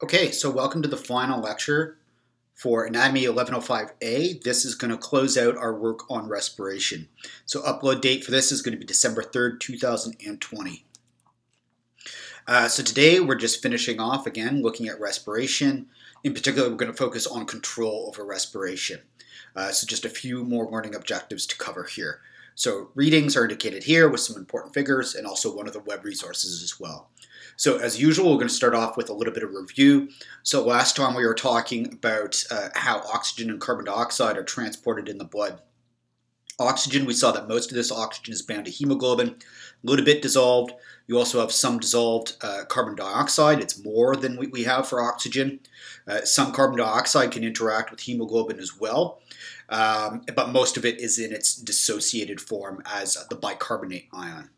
Okay, so welcome to the final lecture for Anatomy 1105A. This is going to close out our work on respiration. So upload date for this is going to be December 3rd, 2020. Uh, so today we're just finishing off again looking at respiration. In particular, we're going to focus on control over respiration. Uh, so just a few more learning objectives to cover here. So readings are indicated here with some important figures and also one of the web resources as well. So as usual, we're going to start off with a little bit of review. So last time we were talking about uh, how oxygen and carbon dioxide are transported in the blood. Oxygen, we saw that most of this oxygen is bound to hemoglobin, a little bit dissolved. You also have some dissolved uh, carbon dioxide. It's more than we, we have for oxygen. Uh, some carbon dioxide can interact with hemoglobin as well, um, but most of it is in its dissociated form as the bicarbonate ion.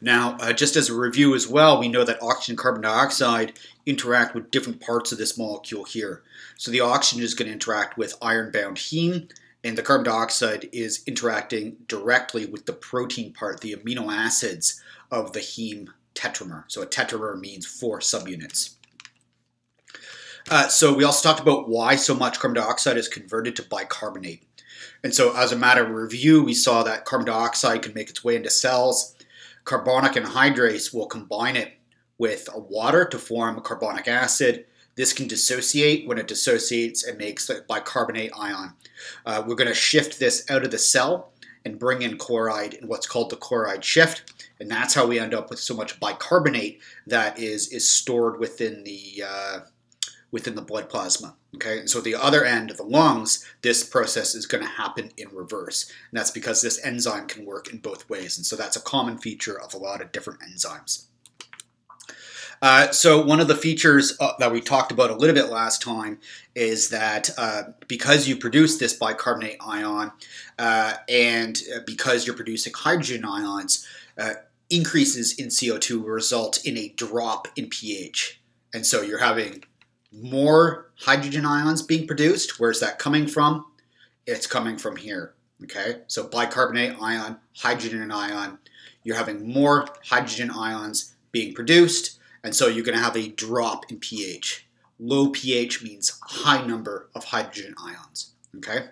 Now, uh, just as a review as well, we know that oxygen and carbon dioxide interact with different parts of this molecule here. So the oxygen is going to interact with iron-bound heme, and the carbon dioxide is interacting directly with the protein part, the amino acids of the heme tetramer. So a tetramer means four subunits. Uh, so we also talked about why so much carbon dioxide is converted to bicarbonate. And so as a matter of review, we saw that carbon dioxide can make its way into cells Carbonic anhydrase will combine it with water to form a carbonic acid. This can dissociate. When it dissociates, it makes the bicarbonate ion. Uh, we're going to shift this out of the cell and bring in chloride in what's called the chloride shift. And that's how we end up with so much bicarbonate that is, is stored within the, uh, within the blood plasma. Okay, and so the other end, of the lungs, this process is going to happen in reverse. And that's because this enzyme can work in both ways. And so that's a common feature of a lot of different enzymes. Uh, so one of the features uh, that we talked about a little bit last time is that uh, because you produce this bicarbonate ion uh, and uh, because you're producing hydrogen ions, uh, increases in CO2 result in a drop in pH. And so you're having more hydrogen ions being produced. Where's that coming from? It's coming from here. Okay, so bicarbonate ion, hydrogen ion. You're having more hydrogen ions being produced, and so you're going to have a drop in pH. Low pH means high number of hydrogen ions. Okay.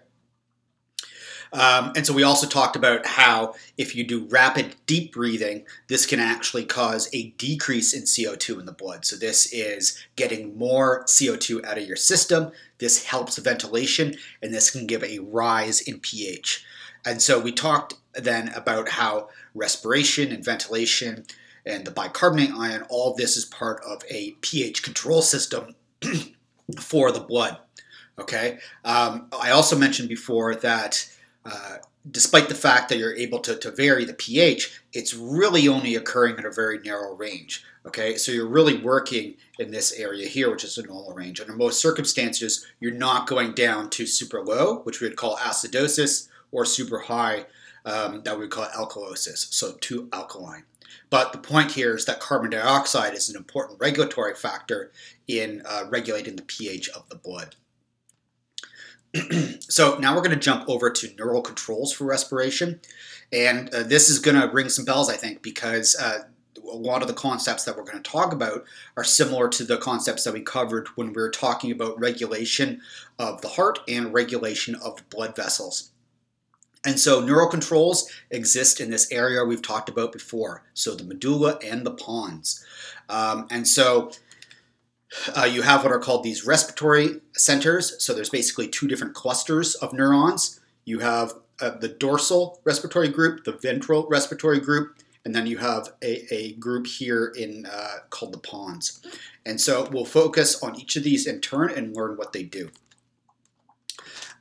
Um, and so we also talked about how if you do rapid deep breathing, this can actually cause a decrease in CO2 in the blood. So this is getting more CO2 out of your system. This helps ventilation, and this can give a rise in pH. And so we talked then about how respiration and ventilation and the bicarbonate ion, all this is part of a pH control system for the blood. Okay. Um, I also mentioned before that uh, despite the fact that you're able to, to vary the pH, it's really only occurring in a very narrow range. Okay, so you're really working in this area here, which is a normal range. Under most circumstances, you're not going down to super low, which we would call acidosis, or super high, um, that we would call alkalosis, so too alkaline. But the point here is that carbon dioxide is an important regulatory factor in uh, regulating the pH of the blood. so now we're going to jump over to neural controls for respiration. And uh, this is going to ring some bells, I think, because uh, a lot of the concepts that we're going to talk about are similar to the concepts that we covered when we were talking about regulation of the heart and regulation of blood vessels. And so neural controls exist in this area we've talked about before, so the medulla and the pons. Um, and so uh, you have what are called these respiratory centers. So there's basically two different clusters of neurons. You have uh, the dorsal respiratory group, the ventral respiratory group, and then you have a, a group here in uh, called the pons. And so we'll focus on each of these in turn and learn what they do.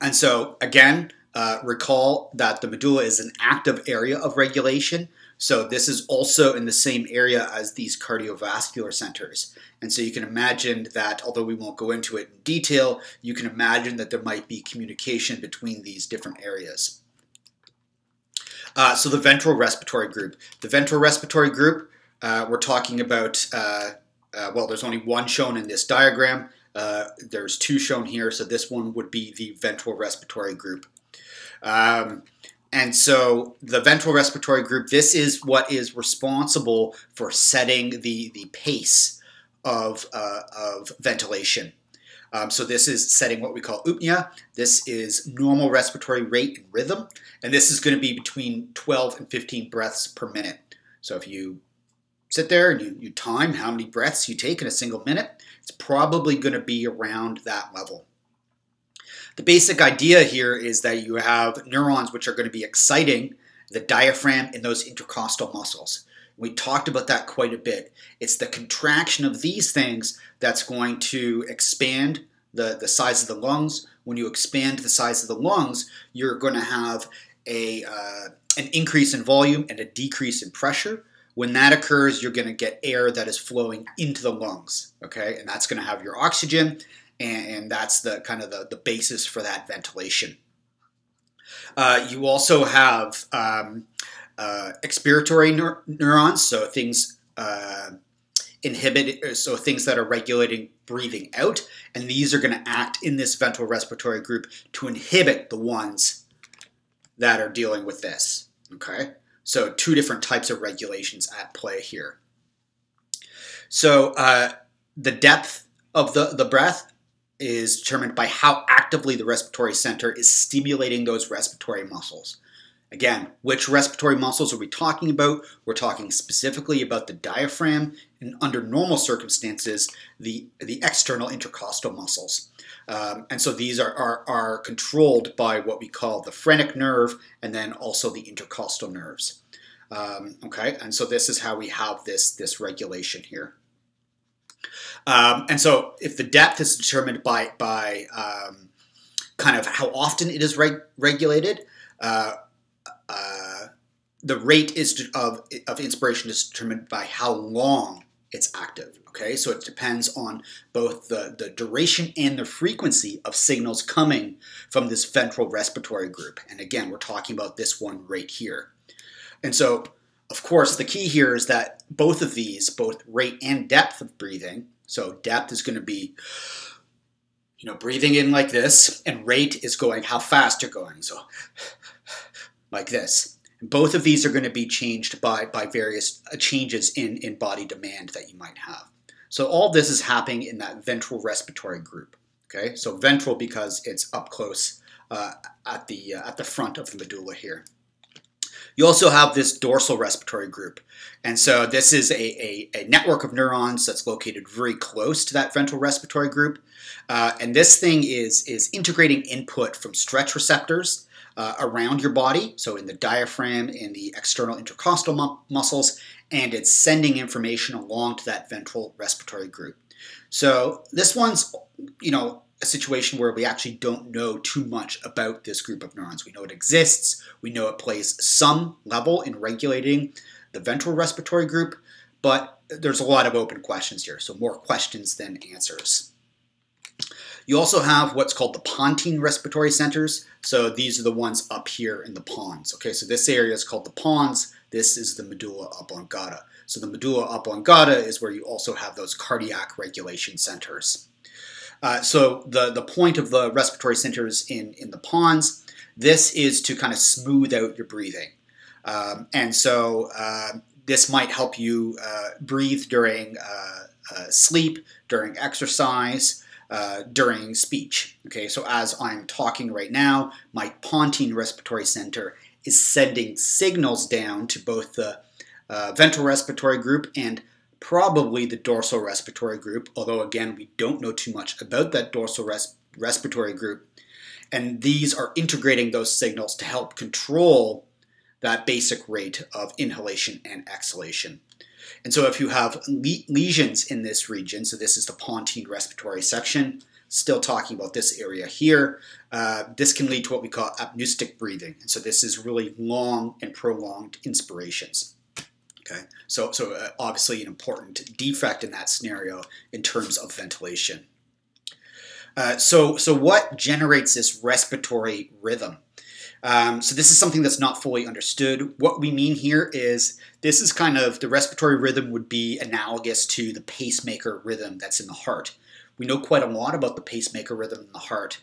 And so again, uh, recall that the medulla is an active area of regulation. So this is also in the same area as these cardiovascular centers. And so you can imagine that, although we won't go into it in detail, you can imagine that there might be communication between these different areas. Uh, so the ventral respiratory group. The ventral respiratory group, uh, we're talking about, uh, uh well, there's only one shown in this diagram. Uh, there's two shown here, so this one would be the ventral respiratory group. Um, and so the ventral respiratory group, this is what is responsible for setting the, the pace of, uh, of ventilation. Um, so this is setting what we call eupnea. This is normal respiratory rate and rhythm, and this is going to be between 12 and 15 breaths per minute. So if you sit there and you, you time how many breaths you take in a single minute, it's probably going to be around that level. The basic idea here is that you have neurons which are going to be exciting the diaphragm and those intercostal muscles. We talked about that quite a bit. It's the contraction of these things that's going to expand the, the size of the lungs. When you expand the size of the lungs, you're going to have a, uh, an increase in volume and a decrease in pressure. When that occurs, you're going to get air that is flowing into the lungs, okay? And that's going to have your oxygen, and, and that's the kind of the, the basis for that ventilation. Uh, you also have um, uh, expiratory neur- neurons, so things uh, inhibit, so things that are regulating breathing out, and these are going to act in this ventral respiratory group to inhibit the ones that are dealing with this. Okay, so two different types of regulations at play here. So uh, the depth of the, the breath is determined by how actively the respiratory center is stimulating those respiratory muscles. Again, which respiratory muscles are we talking about? We're talking specifically about the diaphragm and under normal circumstances, the, the external intercostal muscles. Um, and so these are, are, are controlled by what we call the phrenic nerve and then also the intercostal nerves. Um, okay, and so this is how we have this, this regulation here. Um, and so if the depth is determined by, by um, kind of how often it is reg- regulated, uh, uh, the rate is of, of inspiration is determined by how long it's active. Okay, so it depends on both the, the duration and the frequency of signals coming from this ventral respiratory group. And again, we're talking about this one right here. And so, of course, the key here is that both of these, both rate and depth of breathing, so depth is going to be, you know, breathing in like this, and rate is going how fast you're going. So like this. Both of these are going to be changed by, by various uh, changes in, in body demand that you might have. So all this is happening in that ventral respiratory group. Okay, so ventral because it's up close uh, at the uh, at the front of the medulla here. You also have this dorsal respiratory group. And so this is a, a, a, network of neurons that's located very close to that ventral respiratory group. Uh, and this thing is, is integrating input from stretch receptors uh, around your body, so in the diaphragm in the external intercostal mu- muscles, and it's sending information along to that ventral respiratory group. So this one's, you know, a situation where we actually don't know too much about this group of neurons. We know it exists, we know it plays some level in regulating the ventral respiratory group, but there's a lot of open questions here, so more questions than answers. You also have what's called the pontine respiratory centers. So these are the ones up here in the pons. Okay, so this area is called the pons. This is the medulla oblongata. So the medulla oblongata is where you also have those cardiac regulation centers. Uh, so the, the point of the respiratory centers in, in the pons, this is to kind of smooth out your breathing. Um, and so uh, this might help you uh, breathe during uh, uh, sleep, during exercise, during speech. Okay, so as I'm talking right now, my pontine respiratory center is sending signals down to both the ventral respiratory group and probably the dorsal respiratory group, although again, we don't know too much about that dorsal res- respiratory group. And these are integrating those signals to help control that basic rate of inhalation and exhalation. And so if you have le- lesions in this region, so this is the pontine respiratory section, still talking about this area here, uh, this can lead to what we call apneustic breathing. And so this is really long and prolonged inspirations. Okay, so, so uh, obviously an important defect in that scenario in terms of ventilation. Uh, so, so what generates this respiratory rhythm? Um, so this is something that's not fully understood. What we mean here is this is kind of the respiratory rhythm would be analogous to the pacemaker rhythm that's in the heart. We know quite a lot about the pacemaker rhythm in the heart.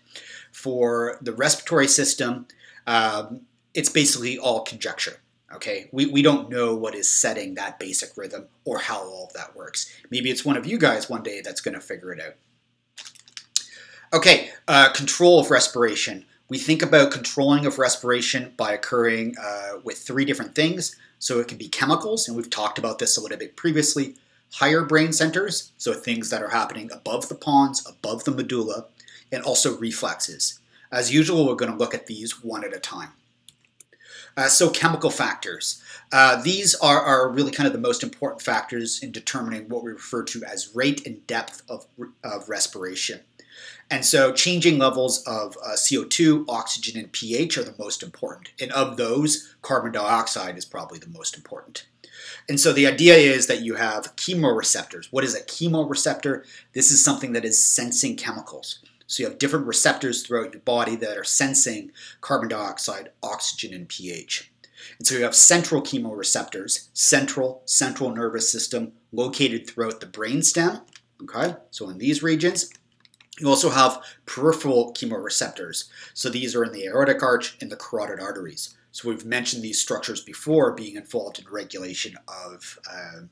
For the respiratory system, um, it's basically all conjecture. Okay, we, we don't know what is setting that basic rhythm or how all of that works. Maybe it's one of you guys one day that's going to figure it out. Okay, uh, control of respiration. We think about controlling of respiration by occurring uh, with three different things. So it can be chemicals, and we've talked about this a little bit previously. Higher brain centers, so things that are happening above the pons, above the medulla, and also reflexes. As usual, we're going to look at these one at a time. Uh, so chemical factors. Uh, these are, are really kind of the most important factors in determining what we refer to as rate and depth of, of respiration. And so changing levels of uh, CO2, oxygen, and pH are the most important. And of those, carbon dioxide is probably the most important. And so the idea is that you have chemoreceptors. What is a chemoreceptor? This is something that is sensing chemicals. So you have different receptors throughout your body that are sensing carbon dioxide, oxygen, and pH. And so you have central chemoreceptors, central, central nervous system, located throughout the brainstem. Okay, so in these regions, you also have peripheral chemoreceptors. So these are in the aortic arch and the carotid arteries. So we've mentioned these structures before being involved in regulation of, uh,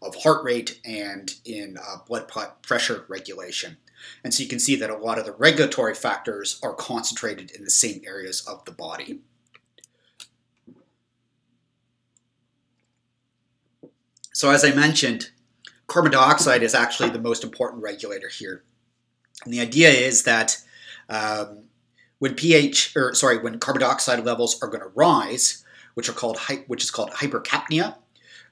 of heart rate and in uh, blood pressure regulation. And so you can see that a lot of the regulatory factors are concentrated in the same areas of the body. So as I mentioned, carbon dioxide is actually the most important regulator here. And the idea is that um, when pH, or sorry, when carbon dioxide levels are going to rise, which are called which is called hypercapnia,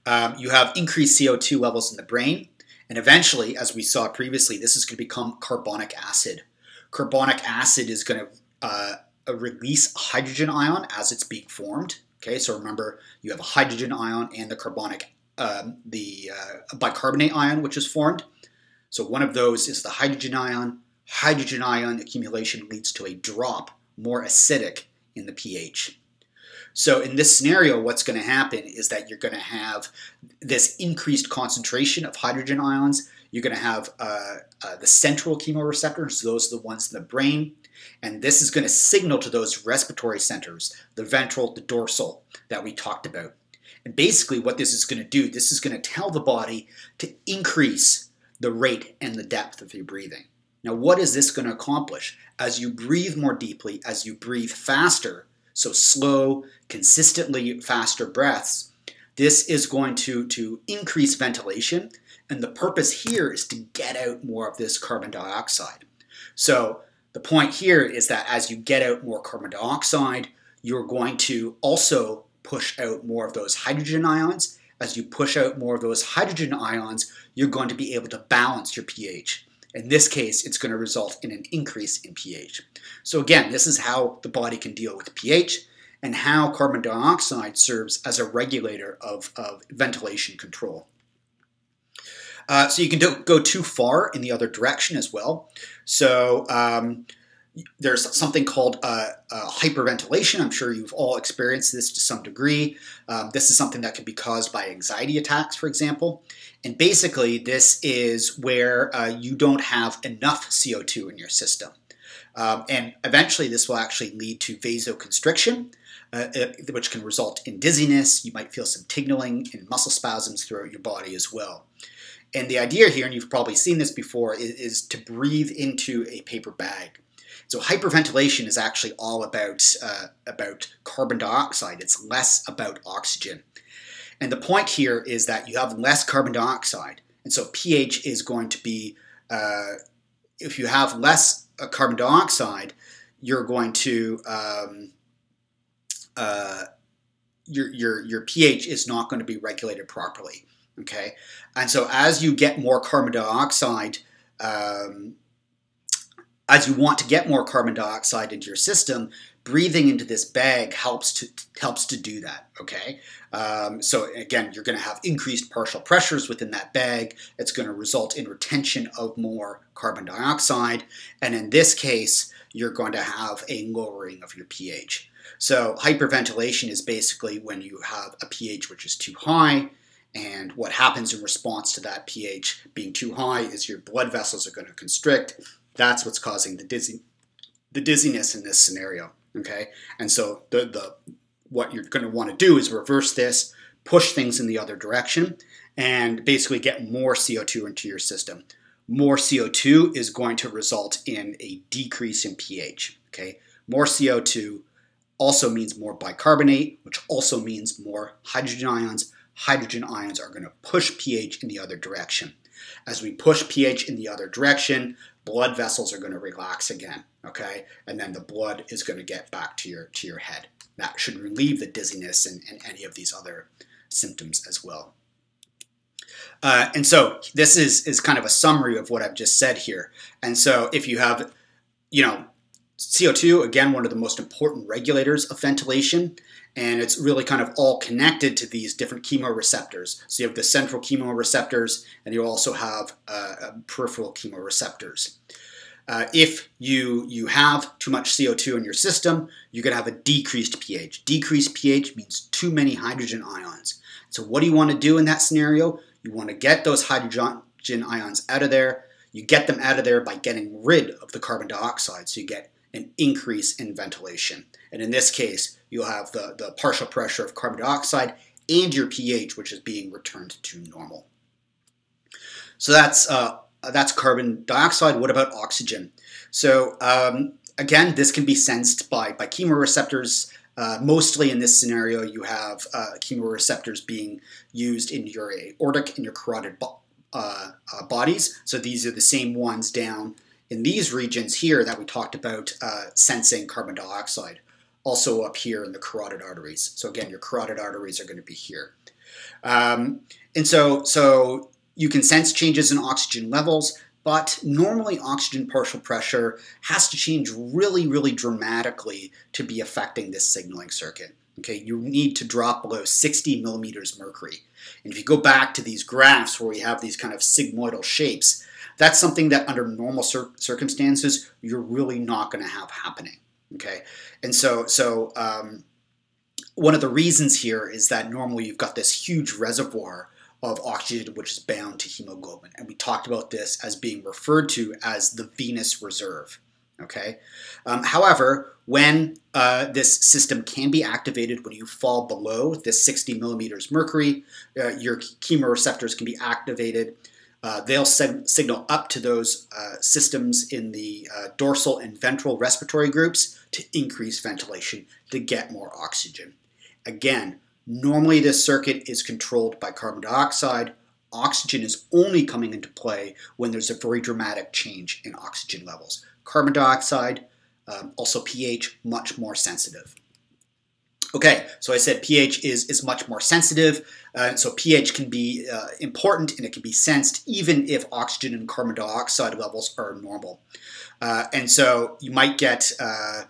um, you have increased CO2 levels in the brain, and eventually, as we saw previously, this is going to become carbonic acid. Carbonic acid is going to uh, release a hydrogen ion as it's being formed. Okay, so remember you have a hydrogen ion and the carbonic, um, the uh, bicarbonate ion, which is formed. So one of those is the hydrogen ion. Hydrogen ion accumulation leads to a drop, more acidic in the pH. So in this scenario, what's going to happen is that you're going to have this increased concentration of hydrogen ions. You're going to have uh, uh, the central chemoreceptors, those are the ones in the brain, and this is going to signal to those respiratory centers, the ventral, the dorsal, that we talked about. And basically what this is going to do, this is going to tell the body to increase the rate and the depth of your breathing. Now, what is this going to accomplish? As you breathe more deeply, as you breathe faster, so slow, consistently faster breaths, this is going to, to increase ventilation. And the purpose here is to get out more of this carbon dioxide. So the point here is that as you get out more carbon dioxide, you're going to also push out more of those hydrogen ions as you push out more of those hydrogen ions, you're going to be able to balance your pH. In this case, it's going to result in an increase in pH. So again, this is how the body can deal with pH and how carbon dioxide serves as a regulator of, of ventilation control. Uh, so you can do, go too far in the other direction as well. So um, there's something called uh, uh, hyperventilation. I'm sure you've all experienced this to some degree. Um, this is something that can be caused by anxiety attacks, for example. And basically, this is where uh, you don't have enough CO2 in your system. Um, and eventually, this will actually lead to vasoconstriction, uh, uh, which can result in dizziness. You might feel some tingling and muscle spasms throughout your body as well. And the idea here, and you've probably seen this before, is, is to breathe into a paper bag. So hyperventilation is actually all about uh, about carbon dioxide. It's less about oxygen. And the point here is that you have less carbon dioxide, and so pH is going to be uh, if you have less uh, carbon dioxide, you're going to um, uh, your your your pH is not going to be regulated properly. Okay, and so as you get more carbon dioxide um, as you want to get more carbon dioxide into your system, breathing into this bag helps to helps to do that. Okay, um, so again, you're going to have increased partial pressures within that bag. It's going to result in retention of more carbon dioxide, and in this case, you're going to have a lowering of your pH. So hyperventilation is basically when you have a pH which is too high. And what happens in response to that pH being too high is your blood vessels are going to constrict that's what's causing the dizzy, the dizziness in this scenario. Okay, and so the the what you're going to want to do is reverse this, push things in the other direction, and basically get more CO2 into your system. More CO2 is going to result in a decrease in pH. Okay, more CO2 also means more bicarbonate, which also means more hydrogen ions. Hydrogen ions are going to push pH in the other direction. As we push pH in the other direction, blood vessels are going to relax again, okay? And then the blood is going to get back to your to your head. That should relieve the dizziness and, and any of these other symptoms as well. Uh, and so this is is kind of a summary of what I've just said here. And so if you have, you know, CO2 again one of the most important regulators of ventilation, and it's really kind of all connected to these different chemoreceptors. So you have the central chemoreceptors, and you also have uh, uh peripheral chemoreceptors. Uh, if you you have too much CO2 in your system, you're going to have a decreased pH. Decreased pH means too many hydrogen ions. So what do you want to do in that scenario? You want to get those hydrogen ions out of there. You get them out of there by getting rid of the carbon dioxide. So you get an increase in ventilation. And in this case, you'll have the, the partial pressure of carbon dioxide and your pH, which is being returned to normal. So that's uh, that's carbon dioxide. What about oxygen? So um, again, this can be sensed by by chemoreceptors. Uh, mostly in this scenario, you have uh, chemoreceptors being used in your aortic and your carotid bo uh, uh, bodies. So these are the same ones down in these regions here that we talked about uh, sensing carbon dioxide, also up here in the carotid arteries. So again, your carotid arteries are going to be here. Um, and so, so you can sense changes in oxygen levels, but normally oxygen partial pressure has to change really, really dramatically to be affecting this signaling circuit. Okay, you need to drop below 60 millimeters mercury. And if you go back to these graphs where we have these kind of sigmoidal shapes, that's something that under normal cir circumstances you're really not going to have happening. Okay, and so so um, one of the reasons here is that normally you've got this huge reservoir of oxygen which is bound to hemoglobin, and we talked about this as being referred to as the venous reserve. Okay. Um, however, when uh, this system can be activated when you fall below this 60 millimeters mercury, uh, your chemoreceptors can be activated uh, they'll signal up to those uh, systems in the uh, dorsal and ventral respiratory groups to increase ventilation to get more oxygen. Again, normally this circuit is controlled by carbon dioxide. Oxygen is only coming into play when there's a very dramatic change in oxygen levels. Carbon dioxide, um, also pH, much more sensitive. Okay, so I said pH is, is much more sensitive. Uh, so pH can be uh, important and it can be sensed even if oxygen and carbon dioxide levels are normal. Uh, and so you might get, uh,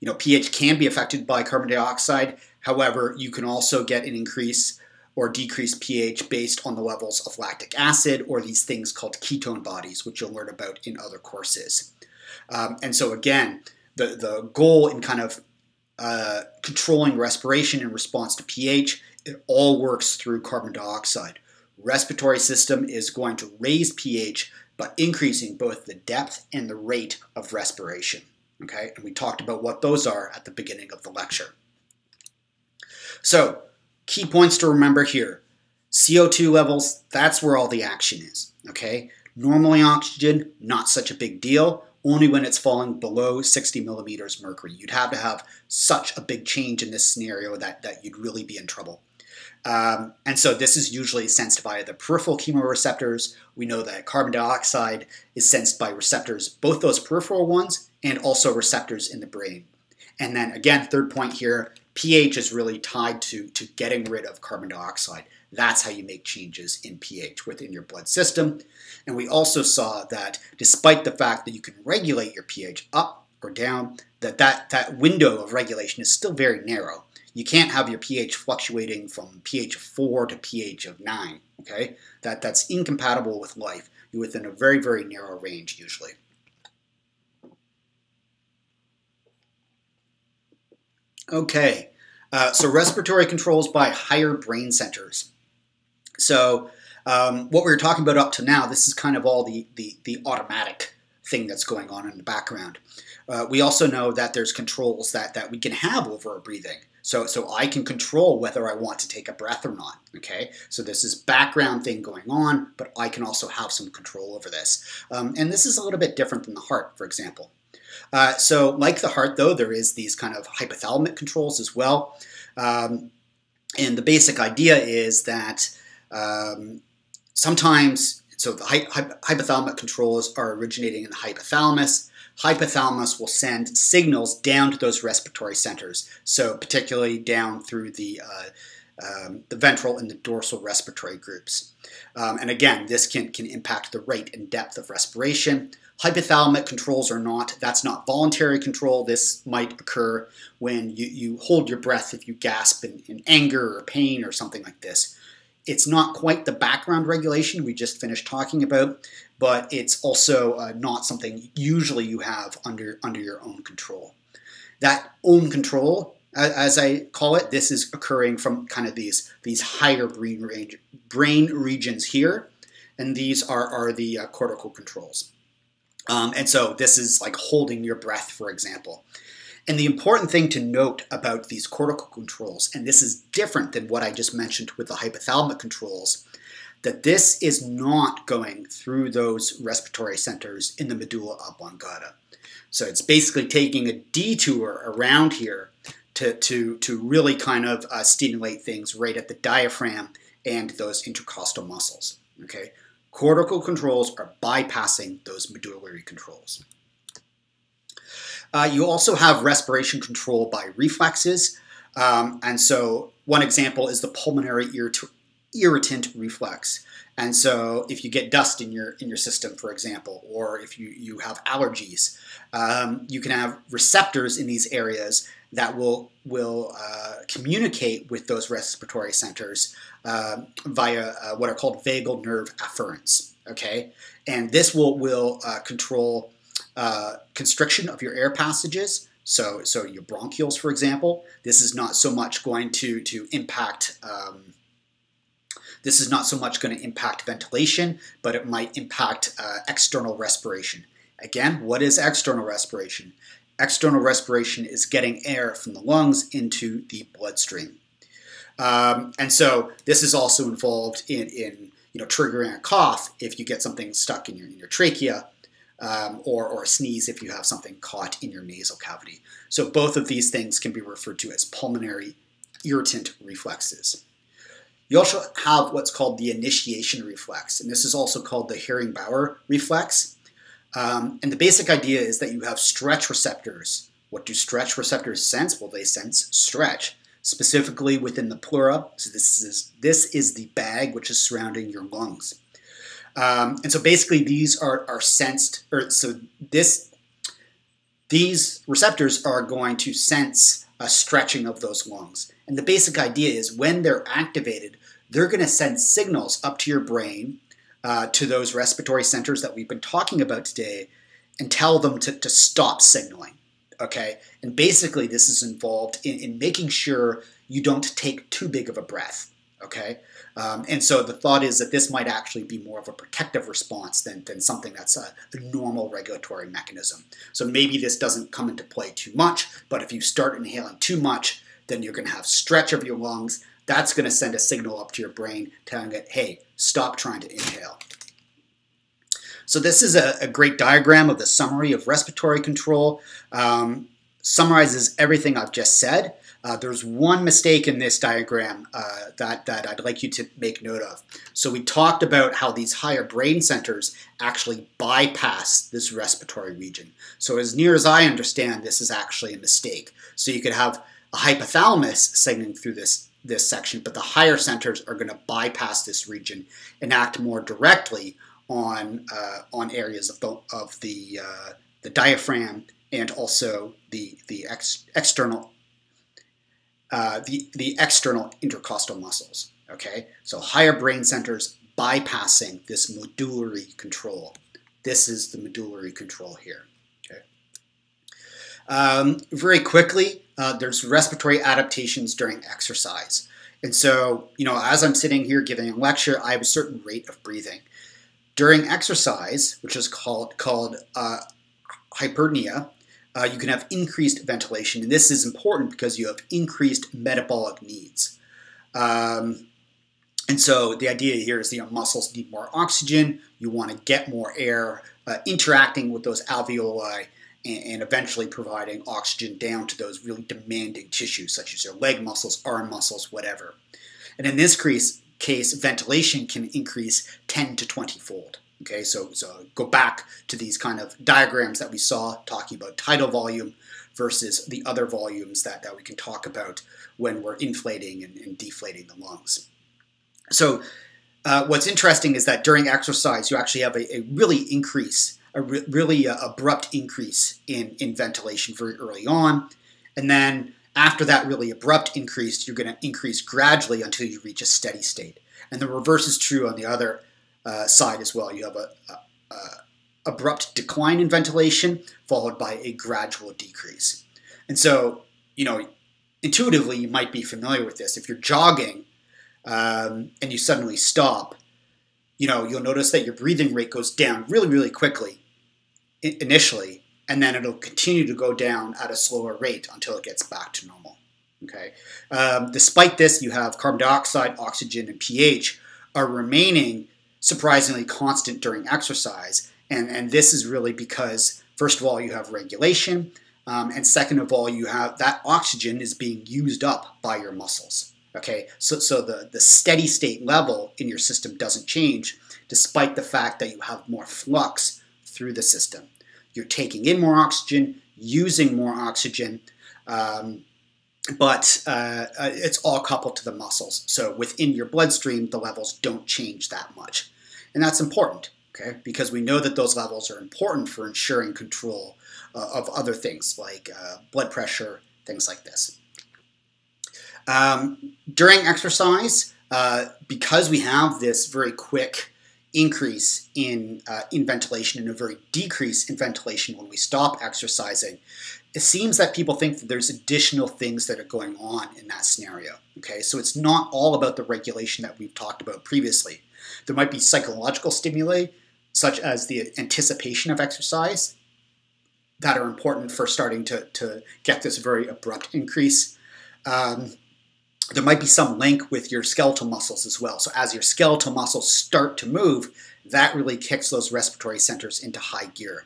you know, pH can be affected by carbon dioxide. However, you can also get an increase or decrease pH based on the levels of lactic acid or these things called ketone bodies, which you'll learn about in other courses. Um, and so again, the, the goal in kind of uh, controlling respiration in response to pH. It all works through carbon dioxide. Respiratory system is going to raise pH by increasing both the depth and the rate of respiration. Okay, and we talked about what those are at the beginning of the lecture. So, key points to remember here. CO2 levels, that's where all the action is. Okay, normally oxygen, not such a big deal only when it's falling below 60 millimeters mercury. You'd have to have such a big change in this scenario that, that you'd really be in trouble. Um, and so this is usually sensed via the peripheral chemoreceptors. We know that carbon dioxide is sensed by receptors, both those peripheral ones and also receptors in the brain. And then again, third point here, pH is really tied to, to getting rid of carbon dioxide. That's how you make changes in pH within your blood system. And we also saw that despite the fact that you can regulate your pH up or down, that that, that window of regulation is still very narrow. You can't have your pH fluctuating from pH of 4 to pH of 9, okay? That, that's incompatible with life. You're within a very, very narrow range usually. Okay, uh, so respiratory controls by higher brain centers. So um, what we were talking about up to now, this is kind of all the, the, the automatic thing that's going on in the background. Uh, we also know that there's controls that, that we can have over our breathing. So, so I can control whether I want to take a breath or not. Okay, so this is background thing going on, but I can also have some control over this. Um, and this is a little bit different than the heart, for example. Uh, so, like the heart, though, there is these kind of hypothalamic controls as well. Um, and the basic idea is that um, sometimes, so the hy hypothalamic controls are originating in the hypothalamus hypothalamus will send signals down to those respiratory centers. So particularly down through the uh, um, the ventral and the dorsal respiratory groups. Um, and again, this can, can impact the rate and depth of respiration. Hypothalamic controls are not, that's not voluntary control. This might occur when you, you hold your breath if you gasp in, in anger or pain or something like this. It's not quite the background regulation we just finished talking about, but it's also uh, not something usually you have under, under your own control. That own control, as I call it, this is occurring from kind of these, these higher brain, range, brain regions here, and these are, are the uh, cortical controls. Um, and so this is like holding your breath, for example. And the important thing to note about these cortical controls, and this is different than what I just mentioned with the hypothalamic controls, that this is not going through those respiratory centers in the medulla oblongata. So it's basically taking a detour around here to, to, to really kind of uh, stimulate things right at the diaphragm and those intercostal muscles. Okay, Cortical controls are bypassing those medullary controls. Uh, you also have respiration control by reflexes. Um, and so one example is the pulmonary irritant reflex. And so if you get dust in your in your system, for example, or if you, you have allergies, um, you can have receptors in these areas that will will uh, communicate with those respiratory centers uh, via uh, what are called vagal nerve afferents. Okay, and this will will uh, control uh, constriction of your air passages. So so your bronchioles, for example, this is not so much going to to impact. Um, this is not so much going to impact ventilation, but it might impact uh, external respiration. Again, what is external respiration? External respiration is getting air from the lungs into the bloodstream. Um, and so this is also involved in, in you know, triggering a cough if you get something stuck in your, in your trachea, um, or, or a sneeze if you have something caught in your nasal cavity. So both of these things can be referred to as pulmonary irritant reflexes. You also have what's called the inflation reflex, and this is also called the Hering-Breuer reflex. Um, and the basic idea is that you have stretch receptors. What do stretch receptors sense? Well, they sense stretch, specifically within the pleura. So this is this is the bag which is surrounding your lungs. Um, and so basically, these are are sensed, or so this these receptors are going to sense a stretching of those lungs. And the basic idea is when they're activated, they're going to send signals up to your brain, uh, to those respiratory centers that we've been talking about today, and tell them to, to stop signaling. Okay? And basically, this is involved in, in making sure you don't take too big of a breath. Okay? Um, and so the thought is that this might actually be more of a protective response than, than something that's a, a, normal regulatory mechanism. So maybe this doesn't come into play too much, but if you start inhaling too much, then you're going to have stretch of your lungs. That's going to send a signal up to your brain telling it, hey, stop trying to inhale. So this is a, a great diagram of the summary of respiratory control. Um, summarizes everything I've just said. Uh, there's one mistake in this diagram uh, that, that I'd like you to make note of. So we talked about how these higher brain centers actually bypass this respiratory region. So as near as I understand, this is actually a mistake. So you could have a hypothalamus signaling through this, this section, but the higher centers are going to bypass this region and act more directly on, uh, on areas of the, of the, uh, the diaphragm and also the, the ex external uh, the, the external intercostal muscles. Okay, so higher brain centers bypassing this medullary control. This is the medullary control here. Okay. Um, very quickly, uh, there's respiratory adaptations during exercise. And so, you know, as I'm sitting here giving a lecture, I have a certain rate of breathing. During exercise, which is called called uh, hyperpnea, uh, you can have increased ventilation. And this is important because you have increased metabolic needs. Um, and so the idea here is your muscles need more oxygen. You want to get more air uh, interacting with those alveoli and, and, eventually providing oxygen down to those really demanding tissues, such as your leg muscles, arm muscles, whatever. And in this case, case ventilation can increase 10 to 20 fold. Okay, so, so go back to these kind of diagrams that we saw talking about tidal volume versus the other volumes that, that we can talk about when we're inflating and, and deflating the lungs. So uh, what's interesting is that during exercise, you actually have a, a really increase, a re- really uh, abrupt increase in, in ventilation very early on. And then after that really abrupt increase, you're going to increase gradually until you reach a steady state. And the reverse is true on the other uh, side as well. You have a, a, a, abrupt decline in ventilation followed by a gradual decrease. And so, you know, intuitively, you might be familiar with this. If you're jogging um, and you suddenly stop, you know, you'll notice that your breathing rate goes down really, really quickly initially, and then it'll continue to go down at a slower rate until it gets back to normal. Okay. Um, despite this, you have carbon dioxide, oxygen, and pH are remaining surprisingly constant during exercise. And, and this is really because, first of all, you have regulation, um, and second of all, you have that oxygen is being used up by your muscles. Okay, so, so the, the steady state level in your system doesn't change despite the fact that you have more flux through the system. You're taking in more oxygen, using more oxygen, um, but uh, uh it's all coupled to the muscles. So within your bloodstream, the levels don't change that much. And that's important, okay? Because we know that those levels are important for ensuring control uh, of other things like uh, blood pressure, things like this. Um, during exercise, uh, because we have this very quick increase in, uh, in ventilation and a very decrease in ventilation when we stop exercising, it seems that people think that there's additional things that are going on in that scenario. Okay, so it's not all about the regulation that we've talked about previously. There might be psychological stimuli, such as the anticipation of exercise, that are important for starting to, to get this very abrupt increase. Um, there might be some link with your skeletal muscles as well. So as your skeletal muscles start to move, that really kicks those respiratory centers into high gear.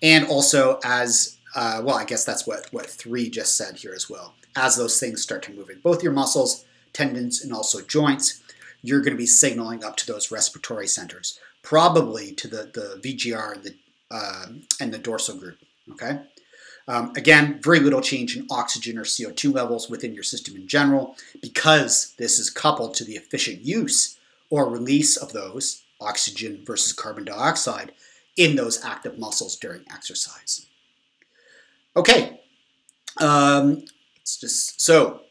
And also as, uh, well, I guess that's what, what three just said here as well. As those things start to move in both your muscles, tendons, and also joints, you're going to be signaling up to those respiratory centers, probably to the, the VGR and the, uh, and the dorsal group, okay? Um, again, very little change in oxygen or CO2 levels within your system in general because this is coupled to the efficient use or release of those, oxygen versus carbon dioxide, in those active muscles during exercise. Okay, um, just so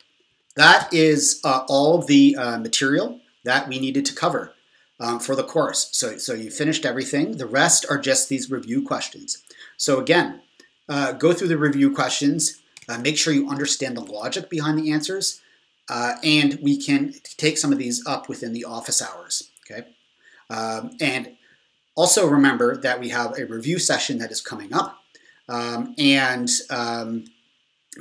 that is uh, all the uh, material that we needed to cover um, for the course. So, so you finished everything. The rest are just these review questions. So again, uh, go through the review questions, uh, make sure you understand the logic behind the answers, uh, and we can take some of these up within the office hours. Okay, um, and also remember that we have a review session that is coming up, um, and um,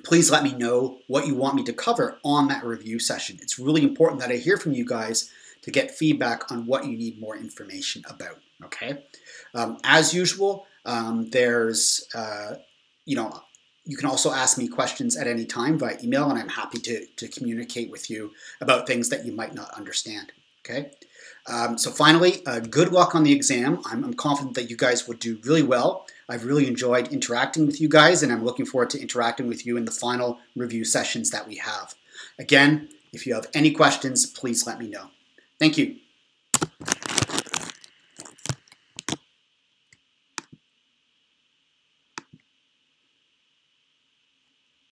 please let me know what you want me to cover on that review session. It's really important that I hear from you guys to get feedback on what you need more information about. Okay, um, as usual, um, there's uh, you know, you can also ask me questions at any time via email, and I'm happy to, to communicate with you about things that you might not understand. Okay. Um, so finally, uh, good luck on the exam. I'm, I'm, confident that you guys will do really well. I've really enjoyed interacting with you guys, and I'm looking forward to interacting with you in the final review sessions that we have. Again, if you have any questions, please let me know. Thank you.